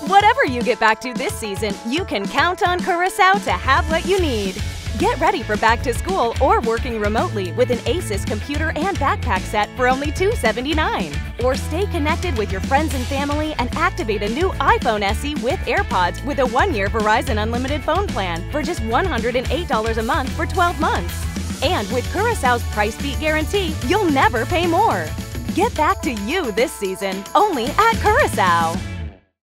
Whatever you get back to this season, you can count on Curacao to have what you need. Get ready for back to school or working remotely with an Asus computer and backpack set for only $279. Or stay connected with your friends and family and activate a new iPhone SE with AirPods with a one year Verizon Unlimited phone plan for just $108 a month for 12 months. And with Curacao's price beat guarantee, you'll never pay more. Get back to you this season only at Curacao.